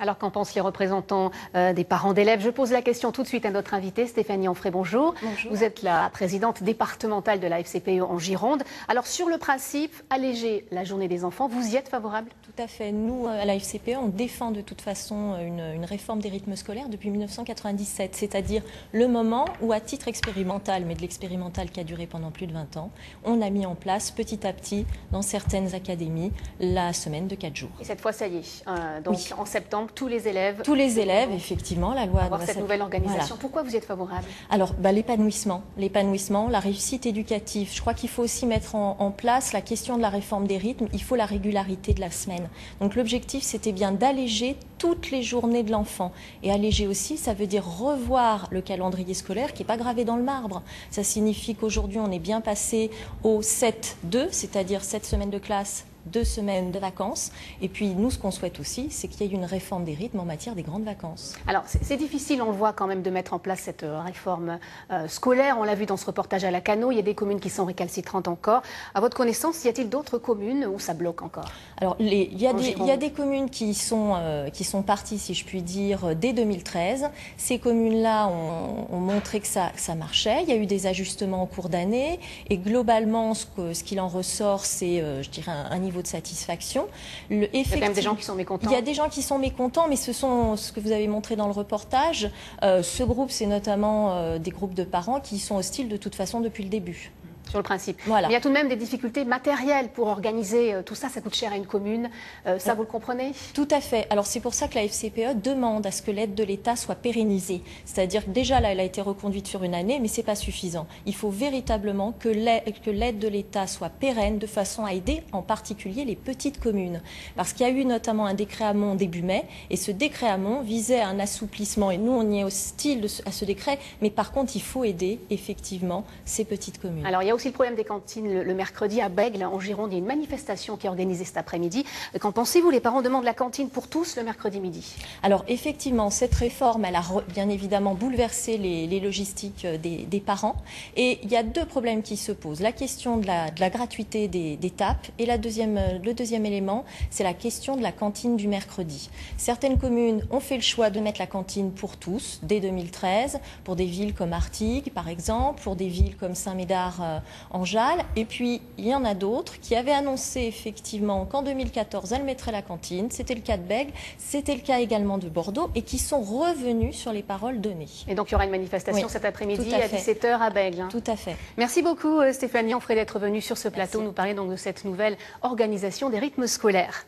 Alors qu'en pensent les représentants euh, des parents d'élèves? Je pose la question tout de suite à notre invitée, Stéphanie Onfray, bonjour. bonjour. Vous êtes la présidente départementale de la FCPE en Gironde. Alors sur le principe, alléger la journée des enfants, vous y êtes favorable? Tout à fait. Nous, à la FCPE, on défend de toute façon une, une réforme des rythmes scolaires depuis 1997, c'est-à-dire le moment où, à titre expérimental, mais de l'expérimental qui a duré pendant plus de 20 ans, on a mis en place petit à petit, dans certaines académies, la semaine de 4 jours. Et cette fois, ça y est. Euh, donc Oui. en septembre, tous les élèves Tous les élèves, effectivement, la loi avoir doit cette nouvelle organisation. Voilà. Pourquoi vous êtes favorable? Alors, bah, l'épanouissement, l'épanouissement, la réussite éducative. Je crois qu'il faut aussi mettre en, en place la question de la réforme des rythmes. Il faut la régularité de la semaine. Donc, l'objectif, c'était bien d'alléger toutes les journées de l'enfant. Et alléger aussi, ça veut dire revoir le calendrier scolaire qui n'est pas gravé dans le marbre. Ça signifie qu'aujourd'hui, on est bien passé au 7-2, c'est-à-dire 7 semaines de classe, deux semaines de vacances. Et puis, nous, ce qu'on souhaite aussi, c'est qu'il y ait une réforme des rythmes en matière des grandes vacances. Alors, c'est difficile, on le voit quand même, de mettre en place cette euh, réforme euh, scolaire. On l'a vu dans ce reportage à la Cano. Il y a des communes qui sont récalcitrantes encore. À votre connaissance, y a-t-il d'autres communes où ça bloque encore? Alors, les- il y, a des- Gironde. il y a des communes qui sont, euh, qui sont parties, si je puis dire, dès 2013. Ces communes-là ont, ont montré que ça, que ça marchait. Il y a eu des ajustements en cours d'année. Et globalement, ce qu'il en ressort, c'est, euh, je dirais, un, un niveau de satisfaction. Le, Il y a quand même des gens qui sont mécontents. il y a des gens qui sont mécontents, mais ce sont ce que vous avez montré dans le reportage. Euh, ce groupe, c'est notamment euh, des groupes de parents qui sont hostiles de toute façon depuis le début. Sur le principe. Voilà. Mais il y a tout de même des difficultés matérielles pour organiser euh, tout ça. Ça coûte cher à une commune. Euh, ça, vous le comprenez? Tout à fait. Alors c'est pour ça que la FCPE demande à ce que l'aide de l'État soit pérennisée. C'est-à-dire que déjà là, elle a été reconduite sur une année, mais c'est pas suffisant. Il faut véritablement que l'aide de l'État soit pérenne de façon à aider en particulier les petites communes. Parce qu'il y a eu notamment un décret à Mont début mai, et ce décret à Mont visait un assouplissement, et nous on y est hostile ce- à ce décret, mais par contre il faut aider effectivement ces petites communes. Alors, il y a aussi le problème des cantines le, mercredi à Bègle, en Gironde. Il y a une manifestation qui est organisée cet après-midi. Qu'en pensez-vous Les parents demandent la cantine pour tous le mercredi midi? Alors effectivement, cette réforme, elle a bien évidemment bouleversé les, logistiques euh, des, parents. Et il y a deux problèmes qui se posent. La question de la, de la gratuité des, des tapes et la deuxième, euh, le deuxième élément, c'est la question de la cantine du mercredi. Certaines communes ont fait le choix de mettre la cantine pour tous dès 2013, pour des villes comme Artigues par exemple, pour des villes comme Saint-Médard euh, en Jalles. Et puis il y en a d'autres qui avaient annoncé effectivement qu'en 2014, elles mettraient la cantine. C'était le cas de Bègle, c'était le cas également de Bordeaux et qui sont revenus sur les paroles données. Et donc, il y aura une manifestation Oui, cet après-midi à à, fait. 17h à Bègle. hein. Tout à fait. Merci beaucoup euh, Stéphanie Onfray d'être venue sur ce plateau Merci. nous parler donc de cette nouvelle organisation des rythmes scolaires.